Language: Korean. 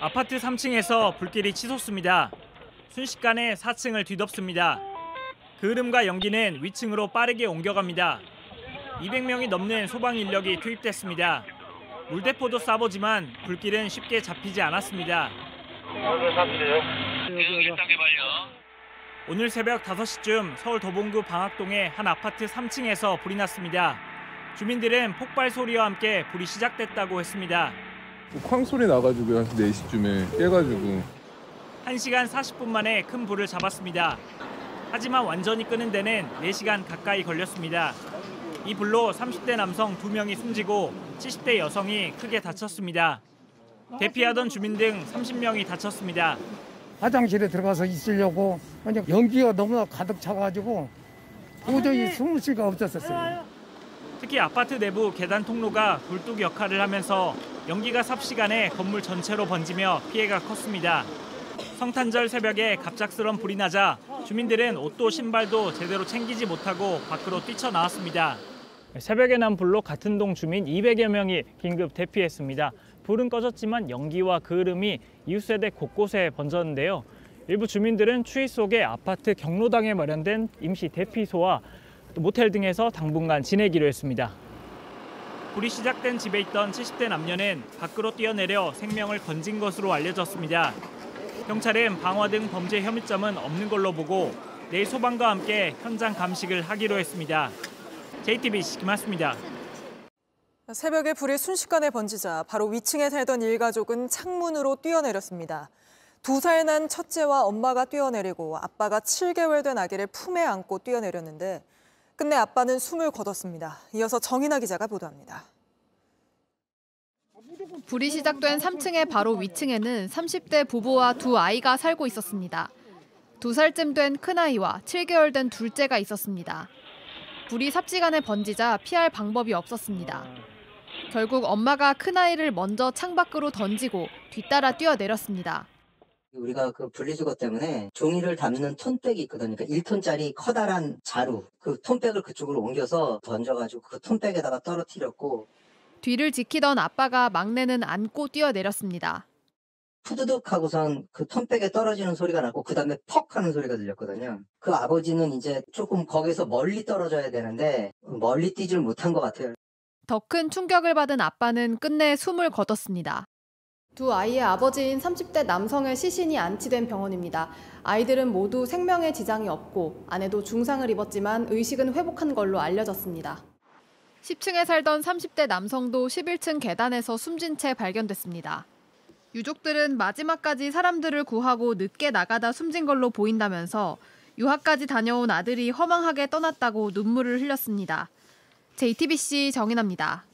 아파트 3층에서 불길이 치솟습니다. 순식간에 4층을 뒤덮습니다. 그 흐름과 연기는 위층으로 빠르게 옮겨갑니다. 200명이 넘는 소방 인력이 투입됐습니다. 물대포도 쏴보지만 불길은 쉽게 잡히지 않았습니다. 오늘 새벽 5시쯤 서울 도봉구 방학동의 한 아파트 3층에서 불이 났습니다. 주민들은 폭발 소리와 함께 불이 시작됐다고 했습니다. 쾅 소리 나가지고 한 4시쯤에 깨가지고 1시간 40분 만에 큰 불을 잡았습니다. 하지만 완전히 끄는 데는 4시간 가까이 걸렸습니다. 이 불로 30대 남성 2명이 숨지고 70대 여성이 크게 다쳤습니다. 대피하던 주민 등 30명이 다쳤습니다. 화장실에 들어가서 있으려고 그냥 연기가 너무나 가득 차가지고 도저히 숨을 수가 없었어요. 특히 아파트 내부 계단 통로가 굴뚝 역할을 하면서 연기가 삽시간에 건물 전체로 번지며 피해가 컸습니다. 성탄절 새벽에 갑작스런 불이 나자 주민들은 옷도 신발도 제대로 챙기지 못하고 밖으로 뛰쳐나왔습니다. 새벽에 난 불로 같은 동 주민 200여 명이 긴급 대피했습니다. 불은 꺼졌지만 연기와 그 흐름이 이웃세대 곳곳에 번졌는데요. 일부 주민들은 추위 속에 아파트 경로당에 마련된 임시 대피소와 또 모텔 등에서 당분간 지내기로 했습니다. 불이 시작된 집에 있던 70대 남녀는 밖으로 뛰어내려 생명을 건진 것으로 알려졌습니다. 경찰은 방화 등 범죄 혐의점은 없는 걸로 보고 내일 소방과 함께 현장 감식을 하기로 했습니다. JTBC 김한수입니다. 새벽에 불이 순식간에 번지자 바로 위층에 살던 일가족은 창문으로 뛰어내렸습니다. 두 살 난 첫째와 엄마가 뛰어내리고 아빠가 7개월 된 아기를 품에 안고 뛰어내렸는데 끝내 아빠는 숨을 거뒀습니다. 이어서 정인아 기자가 보도합니다. 불이 시작된 3층의 바로 위층에는 30대 부부와 두 아이가 살고 있었습니다. 두 살쯤 된 큰아이와 7개월 된 둘째가 있었습니다. 불이 삽시간에 번지자 피할 방법이 없었습니다. 결국 엄마가 큰아이를 먼저 창밖으로 던지고 뒤따라 뛰어내렸습니다. 우리가 그 분리수거 때문에 종이를 담는 톤백이 있거든요. 그러니까 1톤짜리 커다란 자루, 그 톤백을 그쪽으로 옮겨서 던져가지고 그 톤백에다가 떨어뜨렸고 뒤를 지키던 아빠가 막내는 안고 뛰어내렸습니다. 푸드득 하고선 그 톤백에 떨어지는 소리가 났고 그 다음에 퍽 하는 소리가 들렸거든요. 그 아버지는 이제 조금 거기서 멀리 떨어져야 되는데 멀리 뛰질 못한 것 같아요. 더 큰 충격을 받은 아빠는 끝내 숨을 거뒀습니다. 두 아이의 아버지인 30대 남성의 시신이 안치된 병원입니다. 아이들은 모두 생명에 지장이 없고 아내도 중상을 입었지만 의식은 회복한 걸로 알려졌습니다. 10층에 살던 30대 남성도 11층 계단에서 숨진 채 발견됐습니다. 유족들은 마지막까지 사람들을 구하고 늦게 나가다 숨진 걸로 보인다면서 유학까지 다녀온 아들이 허망하게 떠났다고 눈물을 흘렸습니다. JTBC 정인아입니다.